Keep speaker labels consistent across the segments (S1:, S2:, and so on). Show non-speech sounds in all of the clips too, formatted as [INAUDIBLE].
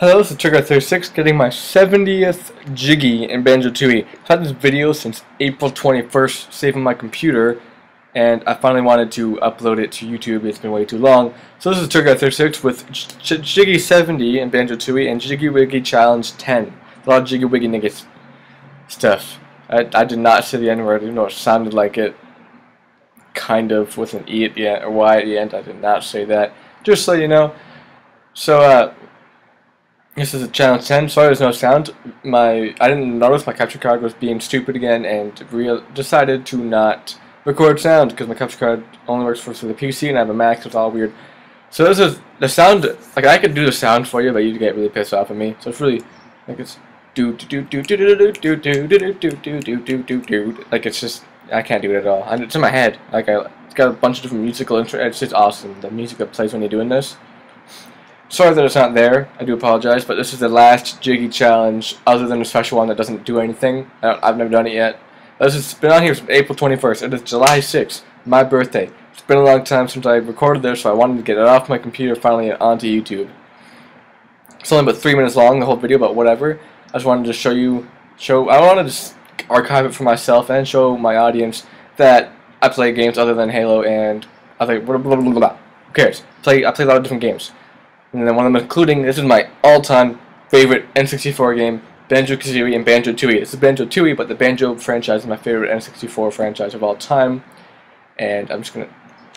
S1: Hello, this is Turretguy36, getting my 70th Jiggy in Banjo-Tooie. I've had this video since April 21st, saving my computer, and I finally wanted to upload it to YouTube. It's been way too long. So this is Turretguy36 with J Jiggy 70 in Banjo-Tooie and Jiggy Wiggy Challenge 10. A lot of Jiggy Wiggy niggas stuff. I, I did not say the N-word, even though it sounded like it. Kind of, with an E at the end, or Y at the end. I did not say that. Just so you know. So, uh, this is a channel 10. Sorry there's no sound. My I didn't notice my capture card was being stupid again and real decided to not record sound because my capture card only works for, the PC and I have a Mac, so it's all weird. So this is the sound like I could do the sound for you, but you'd get really pissed off at me. So it's really like it's do do do do do do do do do do do do do do do do like it's just I can't do it at all. It's in my head. Like I it's got a bunch of different musical It's just awesome. The music that plays when you're doing this. Sorry that it's not there. I do apologize, but this is the last Jiggy challenge, other than a special one that doesn't do anything. I've never done it yet. This has been on here since April 21st. It is July 6th, my birthday. It's been a long time since I recorded this, so I wanted to get it off my computer finally and onto YouTube. It's only about three minutes long, the whole video, but whatever. I just wanted to show you, show. I wanted to archive it for myself and show my audience that I play games other than Halo and I think blah blah blah blah. Who cares? Play. I play a lot of different games. And then one I'm including, this is my all-time favorite N64 game, Banjo-Kazooie and Banjo-Tooie. This is Banjo-Tooie, but the Banjo franchise is my favorite N64 franchise of all time. And I'm just gonna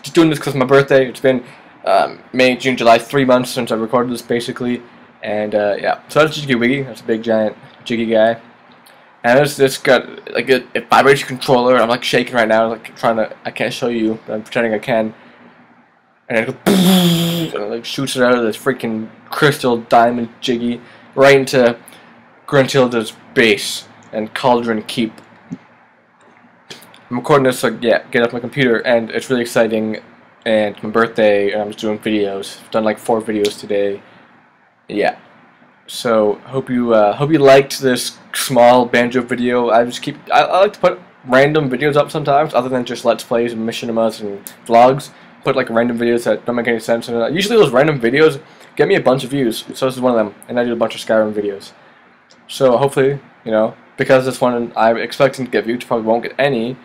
S1: just doing this because of my birthday. It's been um, May, June, July, three months since I recorded this, basically. And uh, yeah, so that's Jiggy Wiggy. That's a big giant Jiggy guy. And it's this got like a, a vibration controller. I'm like shaking right now, like trying to. I can't show you, but I'm pretending I can and it, [LAUGHS] and like shoots it out of this freaking crystal diamond jiggy right into Gruntilda's base and Cauldron Keep. I'm recording this, so yeah, get off my computer, and it's really exciting. And my birthday, and I'm just doing videos. I've done like four videos today. Yeah. So hope you uh, hope you liked this small banjo video. I just keep I, I like to put random videos up sometimes, other than just let's plays and machinimas and vlogs put like random videos that don't make any sense. And uh, usually those random videos get me a bunch of views. So this is one of them, and I did a bunch of Skyrim videos. So hopefully, you know, because this one I'm expecting to get views, probably won't get any,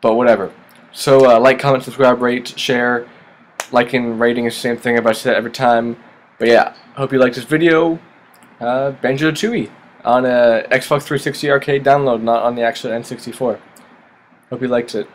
S1: but whatever. So uh, like, comment, subscribe, rate, share. Liking, rating is the same thing I say every time. But yeah, hope you like this video. Uh, Banjo Tooie on a Xbox 360 arcade download, not on the actual N64. Hope you liked it.